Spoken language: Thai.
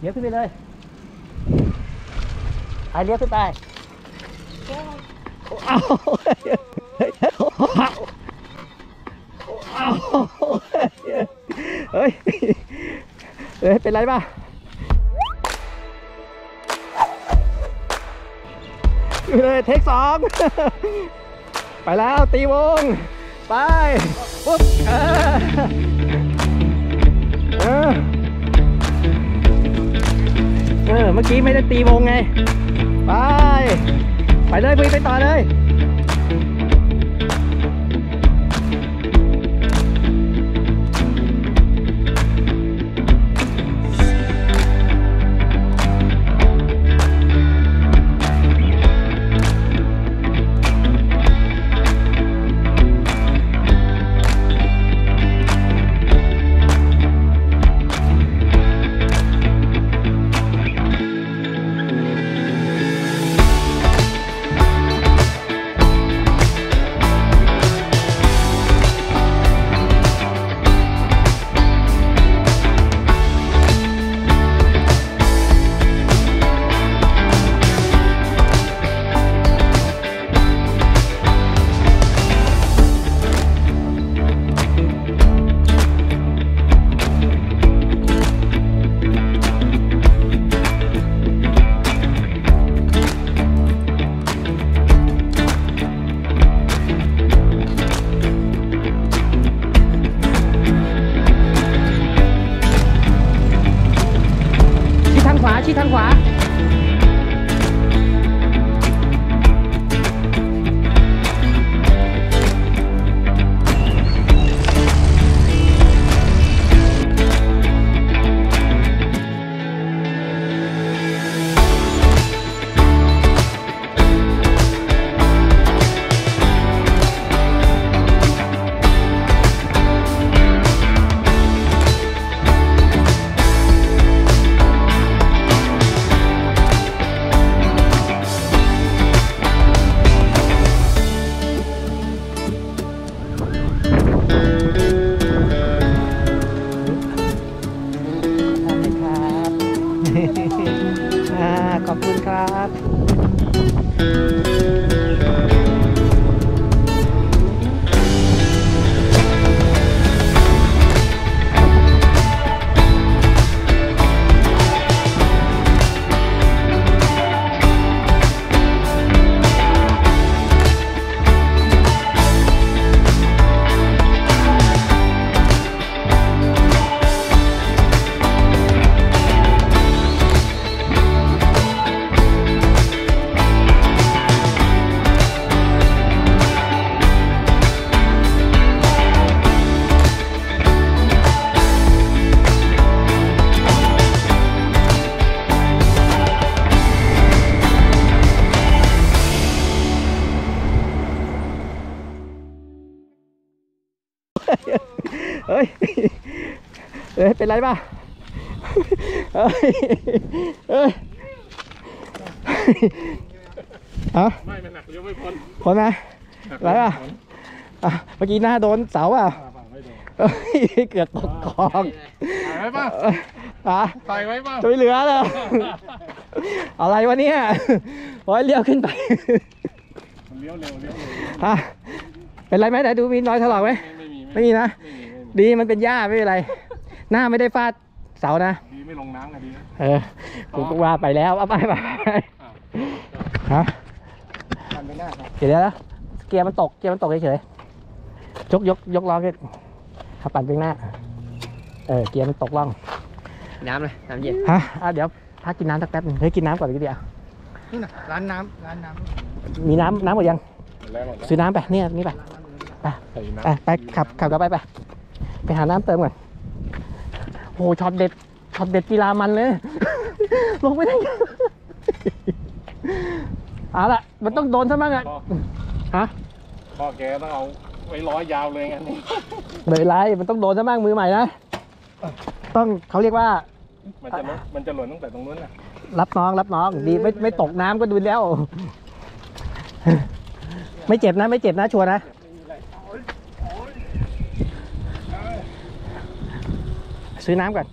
เลี้ยวขึ้นไปเลยไปเลี้ยวขึ้นไปเอาเอาเฮ้ย เฮ้ย เป็นไรป่ะเลยเทคสองไปแล้วตีวง ไป ปุ๊บ เออ เมื่อกี้ไม่ได้ตีวงไง ไป ไปเลยไปต่อเลยาง เฮ้ยเฮ้ย เป็นไรป่ะเฮ้ยเฮ้ยฮะไม่มันหนักเลี้ยวไม่พ้นพ้นไหมไรป่ะอะเมื่อกี้หน้าโดนเสาอะไม่โดนเฮ้ยเกือบตกคลองถ่ายไว้ป่ะเอ้ยอะถ่ายไว้ป่ะจะไม่เหลือเลยอะไรวะเนี่ยโอ้ยเลี้ยวขึ้นไปมันเลี้ยวเร็วเลี้ยวเร็วฮะเป็นไรไหมไหนดูมีรอยถลอกไหม ไม่มีไม่มีนะไม่มีไม่มีดีมันเป็นหญ้าไม่เป็นไร หน้าไม่ได้ฟาดเสานะ ดีไม่ลงน้ำไงดีนะเออกูก็ว่าไปแล้วเอาไปไปไปอะฮะทันไปหน้าครับ เดี๋ยวนะเกียร์มันตกเกียร์มันตกเฉยๆยกยกยกล้อขึ้นขับปั่นไปข้างหน้า เออเกียร์มันตกล่อง น้ำเลยน้ำเย็นฮะอะเดี๋ยวพักกินน้ำสักแป๊บหนึงเฮ้ยกินน้ำก่อนก็ดีอะนี่นะร้านน้ำร้านน้มีน้ำน้ำหมดยังำแล้วหมดแล้ว ซื้อน้ำไปเนี่ยนี่ไป ไปใส่น้ไปไปขับขับกลับไปไปไปหาน้ำเติมก่อนโหช็อตเด็ดช็อตเด็ดกีฬามันเลย ลงไม่ได้เอาละมันต้องโดนซะบ้างอะพ่อฮะพ่อแกต้องเอาไว้ร้อยยาวเลยงั้นนี่ไม่เป็นไรมันต้องโดนซะบ้างมือใหม่นะต้องเขาเรียกว่า มันจะหล่นมันจะหล่นตั้งแต่ตรงนู้นน่ะรับน้องรับน้องดีไม่ไม่ตกน้ำก็ดูแล้ว ไม่เจ็บนะ ไม่เจ็บนะชัวร์นะ ซื้อน้ำก่อน